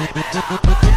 Yeah.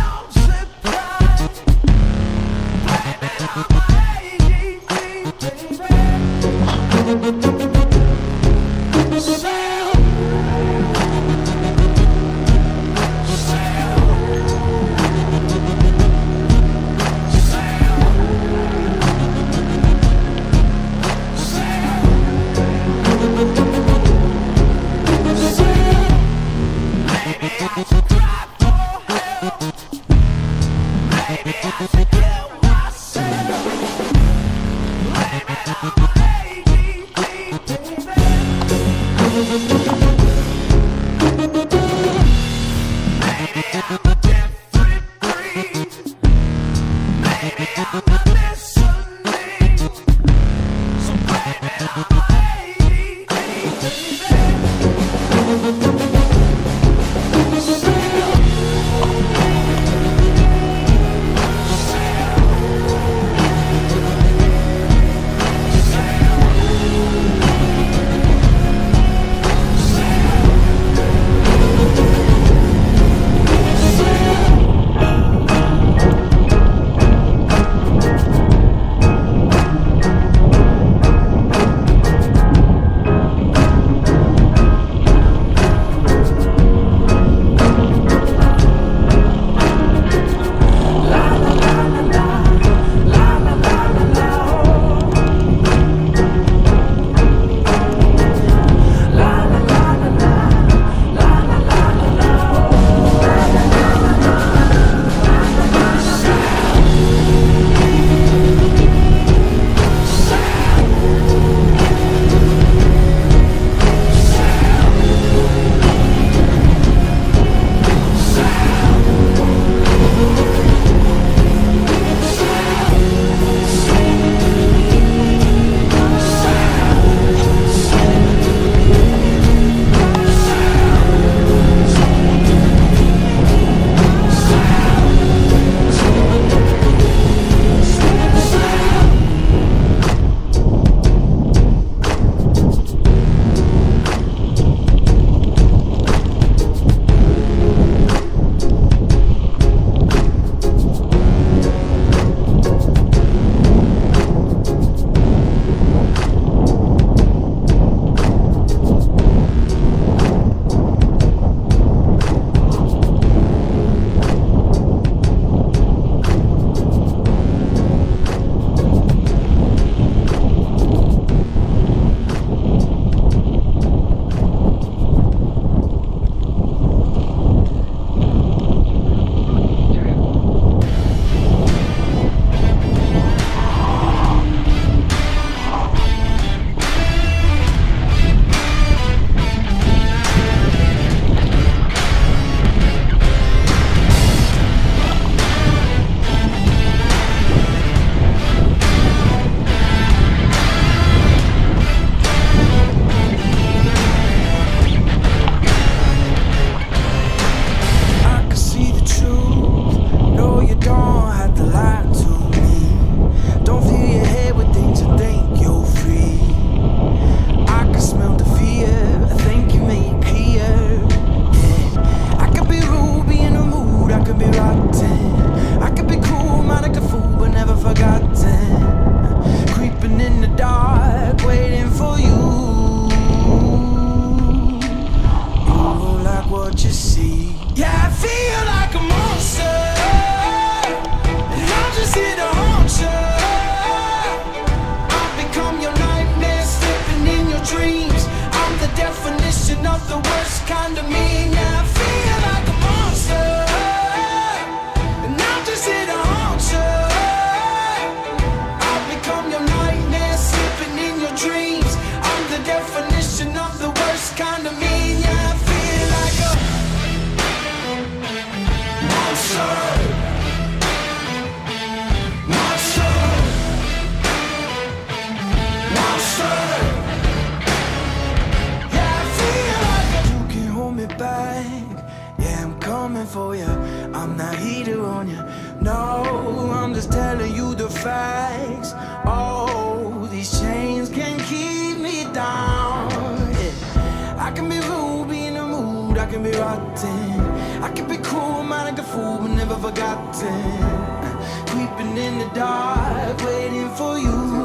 No, I'm just telling you the facts. Oh, these chains can keep me down. Yeah. I can be rude, be in the mood, I can be rotten. I can be cool, mind like a fool, but never forgotten. Creeping in the dark, waiting for you.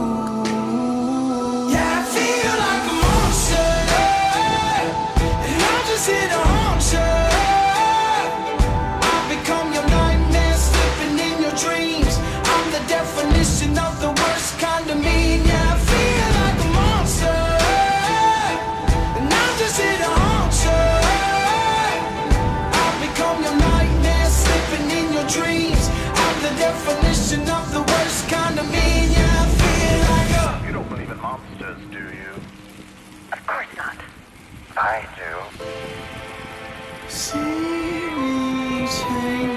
definition of the worst kind of mean. Yeah, I feel like a. You don't believe in monsters, do you? Of course not. I do. See me change.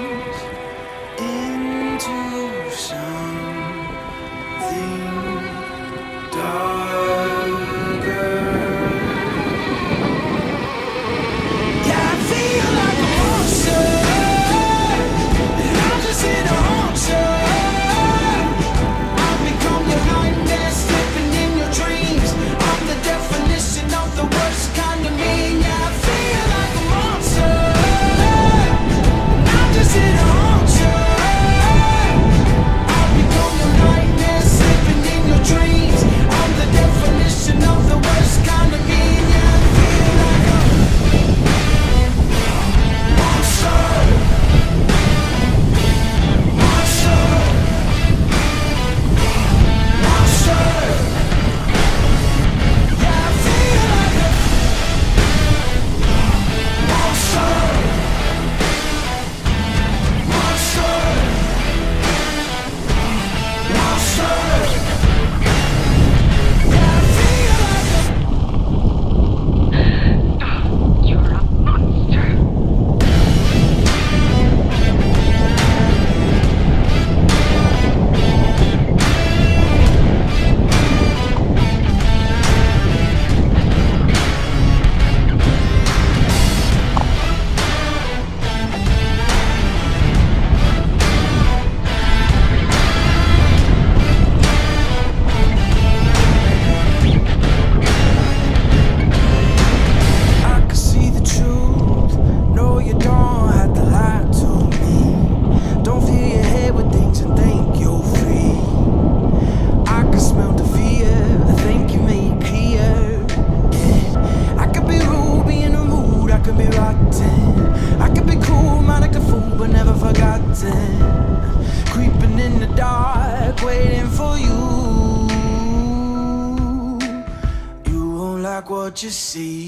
you see.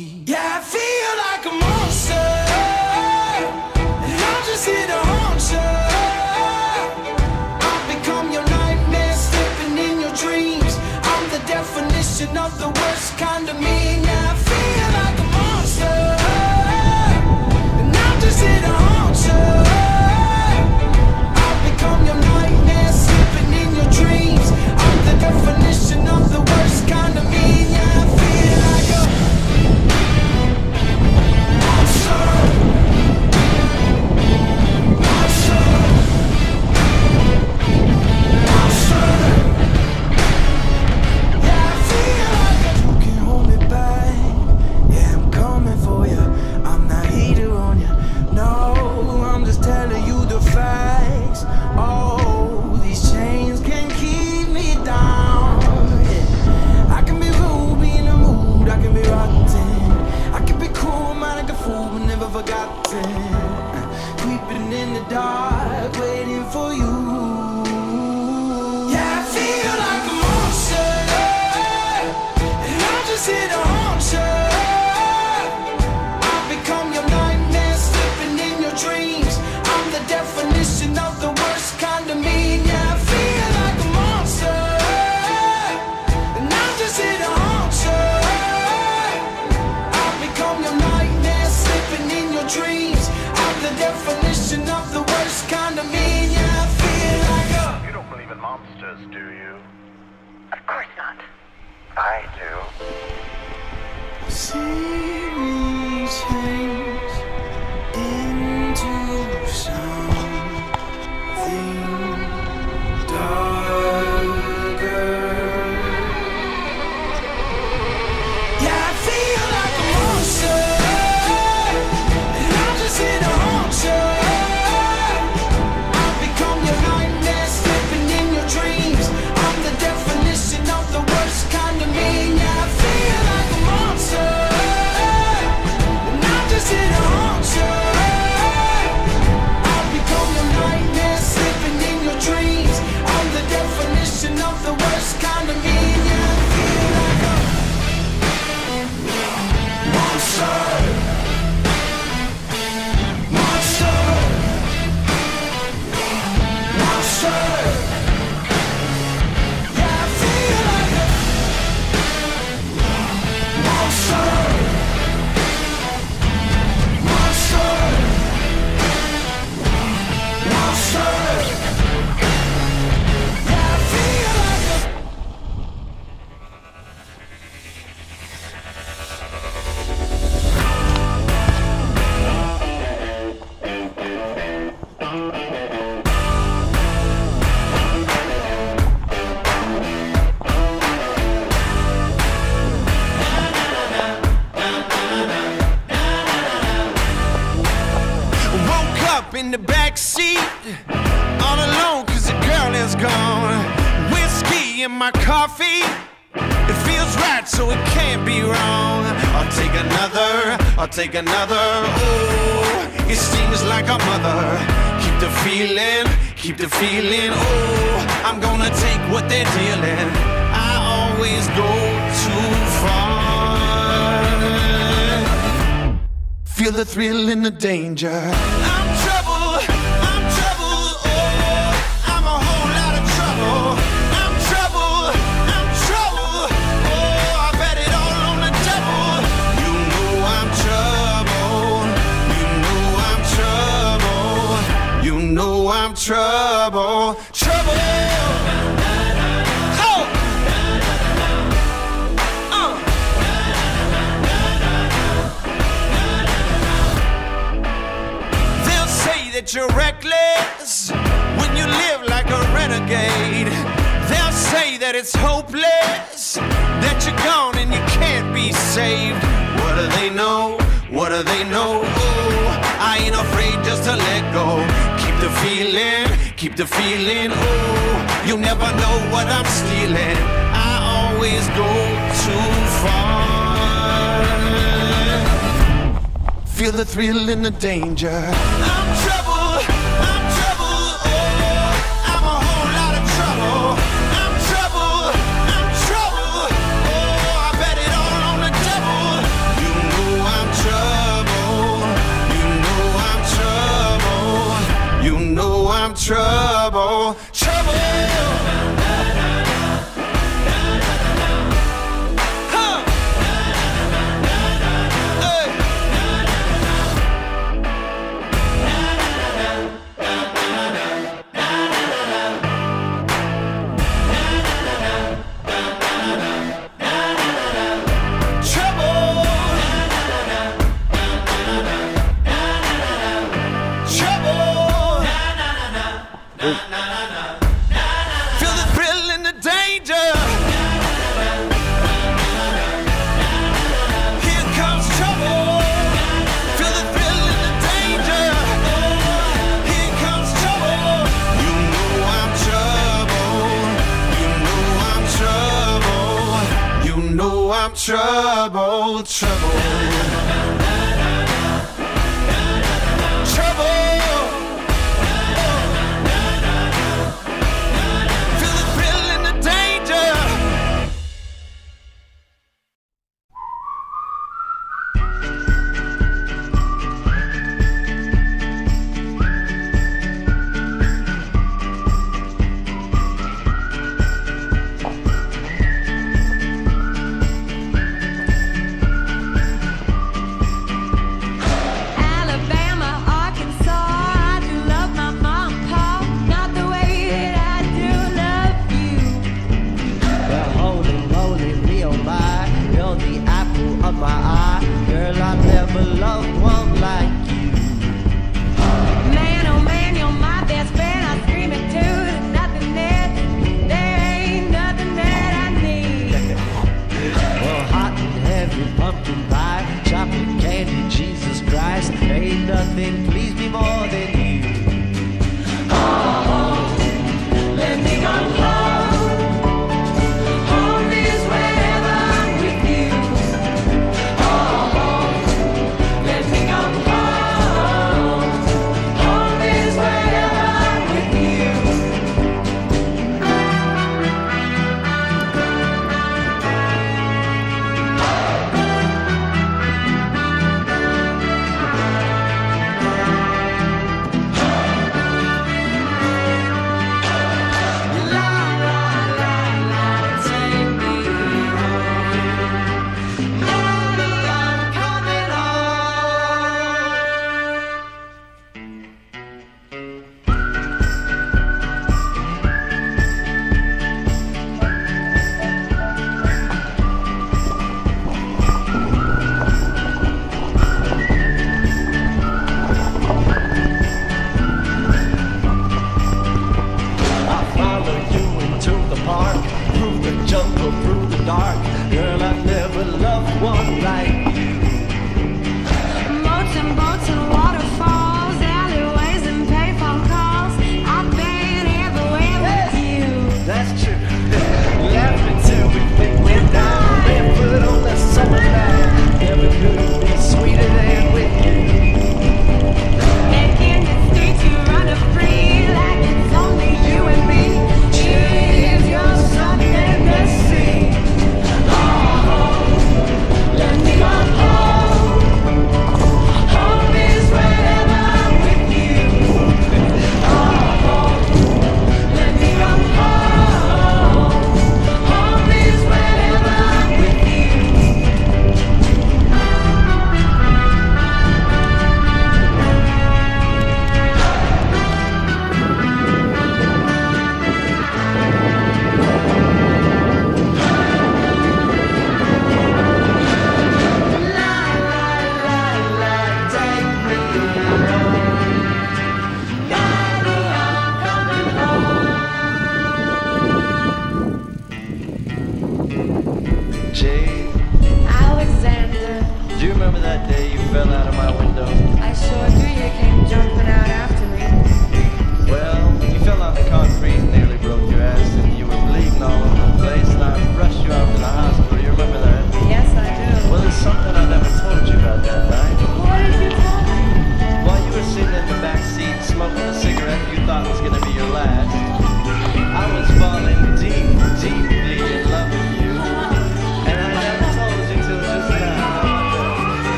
monsters, do you? Of course not. I do. See take another. Ooh, it seems like a mother. Keep the feeling, keep the feeling. Ooh, I'm gonna take what they're dealing. I always go too far. Feel the thrill and the danger. I'm trouble, trouble. Uh. They'll say that you're reckless when you live like a renegade. They'll say that it's hopeless, that you're gone and you can't be saved. What do they know? What do they know? Ooh, I ain't afraid just to let go the feeling, keep the feeling. Oh, you never know what I'm stealing. I always go too far. Feel the thrill and the danger. I'm trouble. trouble.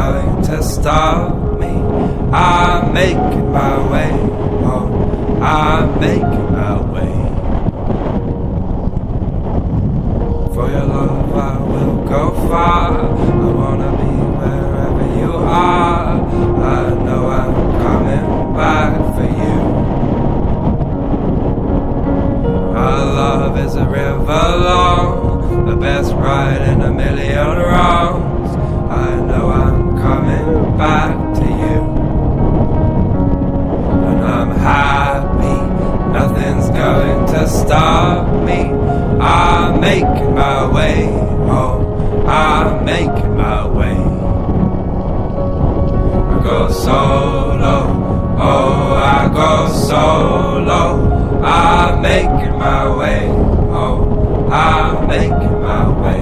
Going to stop me. I'm making my way oh, home. I'm making my way. For your love, I will go far. I wanna be wherever you are. I know I'm coming back for you. Our love is a river long, the best ride in a million wrongs. I know I'm coming back to you. And I'm happy, nothing's going to stop me. I'm making my way home, I'm making my way. I go solo, oh, I go solo. I'm making my way home, I'm making my way.